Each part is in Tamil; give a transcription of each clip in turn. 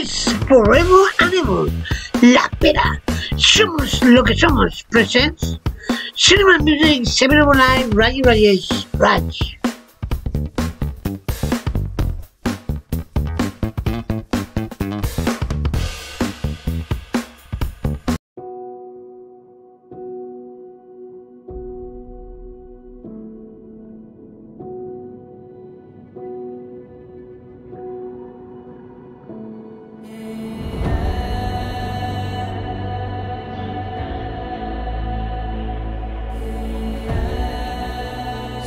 es Forever Animal, La Pera, Somos lo que somos, presents Cinema Music 709 Raji Rajesh Raj.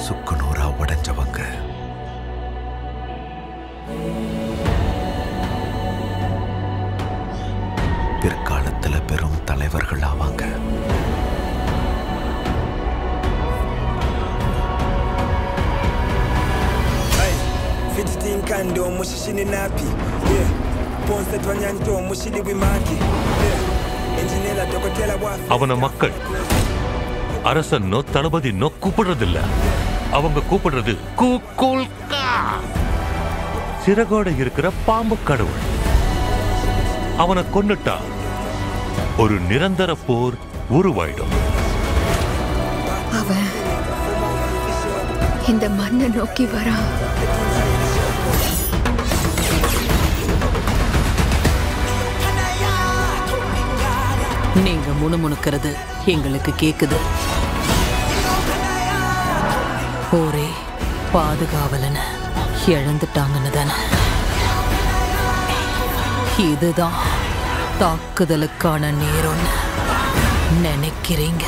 சுக்குநூறா உடைஞ்சவங்க பிற்காலத்துல பெரும் தலைவர்கள் ஆவாங்க Hey, fidgeting kando mushishini napi yeah. ponse twanyanto mushili wimaki yeah. enjinela dokotela wa அவன மக்கள் அரசன்னோ தளபதினோ கூப்பிடுறதில்ல அவங்க கூப்பிடுறது கூக்குல்கா சிறகோட இருக்கிற பாம்பு கடவுள். அவனை கொன்னுட்டா ஒரு நிரந்தர போர் உருவாயிடும். அவன் இந்த மண்ணை நோக்கி வரான் நீங்க முணுமுணுக்கிறது எங்களுக்கு கேக்குது. ஒரே பாதுகாவலன இழந்துட்டாங்கன்னு தானே. இதுதான் தாக்குதலுக்கான நேரம்னு நினைக்கிறீங்க?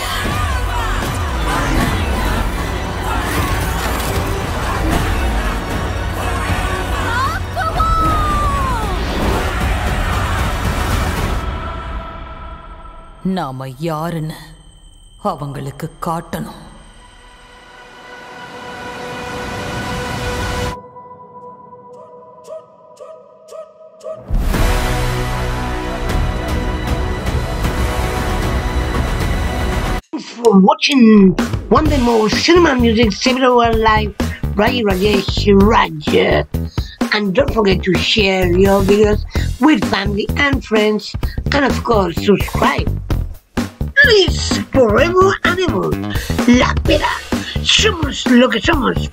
நாம யாருன்னு அவங்களுக்கு காட்டணும். For watching one day more Cinema Music 701 Live Raji Rajesh Raj. And don't forget to share your videos with family and friends and of course subscribe. Please, Forever Animal, La Pera, somos lo que somos.